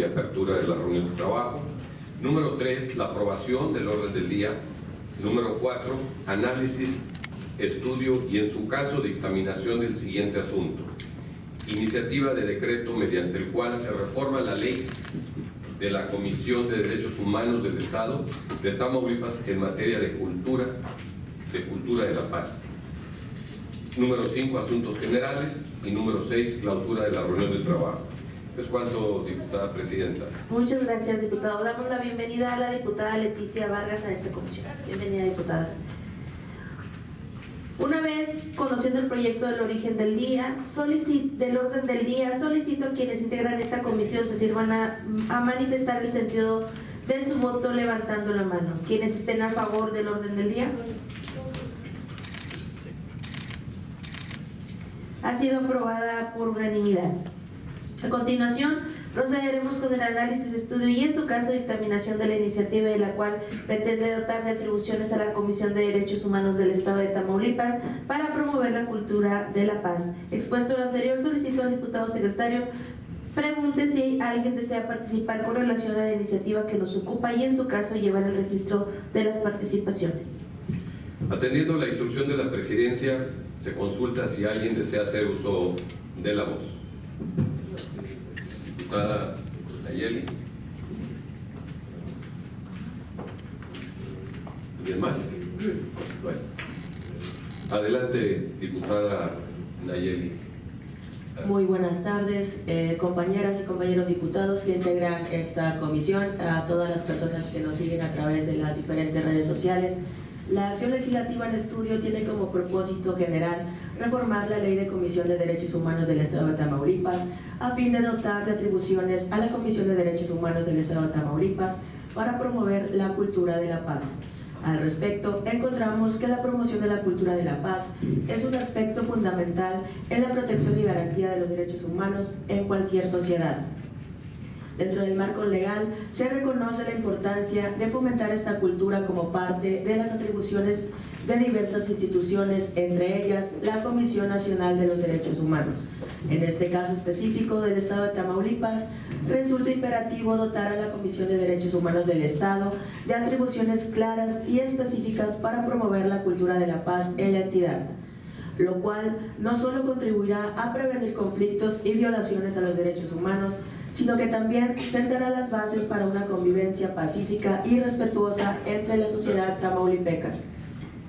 y apertura de la reunión de trabajo. Número 3, la aprobación del orden del día. Número 4, análisis, estudio y en su caso dictaminación del siguiente asunto. Iniciativa de decreto mediante el cual se reforma la ley de la Comisión de Derechos Humanos del Estado de Tamaulipas en materia de cultura, de cultura de la paz. Número 5, asuntos generales. Y número 6, clausura de la reunión de trabajo. Es diputada presidenta. Muchas gracias, diputado. Damos la bienvenida a la diputada Leticia Vargas a esta comisión. Bienvenida, diputada. Una vez conociendo el proyecto del origen del día, del orden del día, solicito a quienes integran esta comisión se sirvan a, a manifestar el sentido de su voto levantando la mano. Quienes estén a favor del orden del día. Ha sido aprobada por unanimidad. A continuación, procederemos con el análisis, estudio y, en su caso, dictaminación de la iniciativa de la cual pretende dotar de atribuciones a la Comisión de Derechos Humanos del Estado de Tamaulipas para promover la cultura de la paz. Expuesto lo anterior, solicito al diputado secretario Pregunte si alguien desea participar con relación a la iniciativa que nos ocupa y en su caso llevar el registro de las participaciones. Atendiendo la instrucción de la presidencia, se consulta si alguien desea hacer uso de la voz. Diputada Nayeli. ¿Alguien más? Bueno. Adelante, diputada Nayeli. Muy buenas tardes, eh, compañeras y compañeros diputados que integran esta comisión, a todas las personas que nos siguen a través de las diferentes redes sociales. La acción legislativa en estudio tiene como propósito general reformar la Ley de Comisión de Derechos Humanos del Estado de Tamaulipas a fin de dotar de atribuciones a la Comisión de Derechos Humanos del Estado de Tamaulipas para promover la cultura de la paz. Al respecto, encontramos que la promoción de la cultura de la paz es un aspecto fundamental en la protección y garantía de los derechos humanos en cualquier sociedad. Dentro del marco legal se reconoce la importancia de fomentar esta cultura como parte de las atribuciones de diversas instituciones, entre ellas la Comisión Nacional de los Derechos Humanos. En este caso específico del Estado de Tamaulipas, resulta imperativo dotar a la Comisión de Derechos Humanos del Estado de atribuciones claras y específicas para promover la cultura de la paz en la entidad lo cual no solo contribuirá a prevenir conflictos y violaciones a los derechos humanos, sino que también sentará las bases para una convivencia pacífica y respetuosa entre la sociedad tamaulipeca.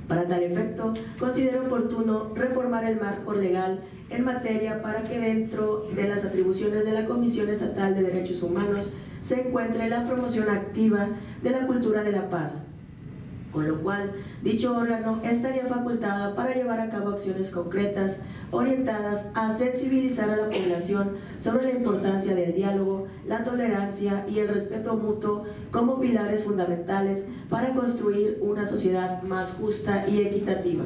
Para tal efecto, considero oportuno reformar el marco legal en materia para que dentro de las atribuciones de la Comisión Estatal de Derechos Humanos se encuentre la promoción activa de la cultura de la paz, con lo cual dicho órgano estaría facultada para llevar a cabo acciones concretas orientadas a sensibilizar a la población sobre la importancia del diálogo, la tolerancia y el respeto mutuo como pilares fundamentales para construir una sociedad más justa y equitativa.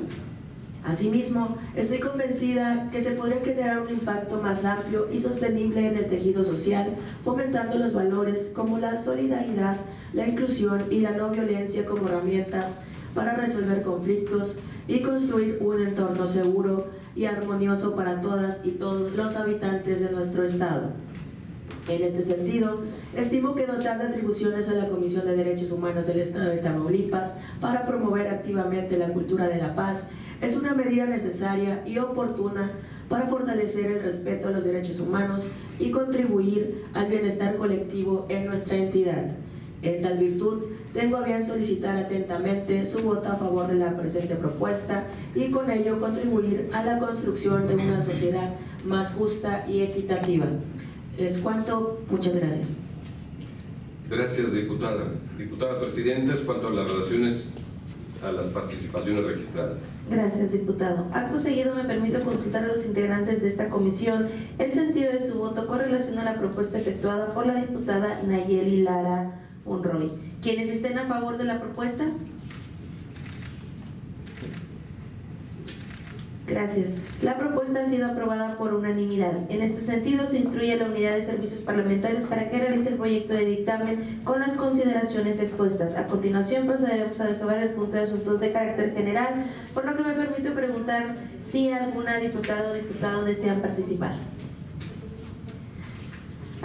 Asimismo, estoy convencida que se podría generar un impacto más amplio y sostenible en el tejido social, fomentando los valores como la solidaridad, la inclusión y la no violencia como herramientas para resolver conflictos y construir un entorno seguro y armonioso para todas y todos los habitantes de nuestro Estado. En este sentido, estimo que dotar de atribuciones a la Comisión de Derechos Humanos del Estado de Tamaulipas para promover activamente la cultura de la paz es una medida necesaria y oportuna para fortalecer el respeto a los derechos humanos y contribuir al bienestar colectivo en nuestra entidad. En tal virtud, tengo a bien solicitar atentamente su voto a favor de la presente propuesta y con ello contribuir a la construcción de una sociedad más justa y equitativa. Es cuanto, muchas gracias. Gracias, diputada. Diputada Presidenta, es cuanto a las relaciones a las participaciones registradas. Gracias, diputado. Acto seguido me permito consultar a los integrantes de esta comisión el sentido de su voto con relación a la propuesta efectuada por la diputada Nayeli Lara Unroy. ¿Quienes estén a favor de la propuesta? Gracias. La propuesta ha sido aprobada por unanimidad. En este sentido, se instruye a la Unidad de Servicios Parlamentarios para que realice el proyecto de dictamen con las consideraciones expuestas. A continuación, procederemos a resolver el punto de asuntos de carácter general, por lo que me permito preguntar si alguna diputada o diputado desean participar.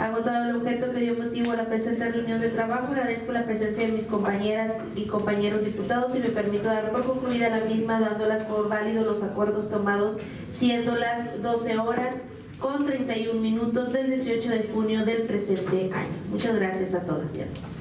Agotado el objeto que dio motivo a la presente reunión de trabajo, agradezco la presencia de mis compañeras y compañeros diputados y me permito dar por concluida la misma, dándolas por válidos los acuerdos tomados, siendo las 12 horas con 31 minutos del 18 de junio del presente año. Muchas gracias a todas y a todos.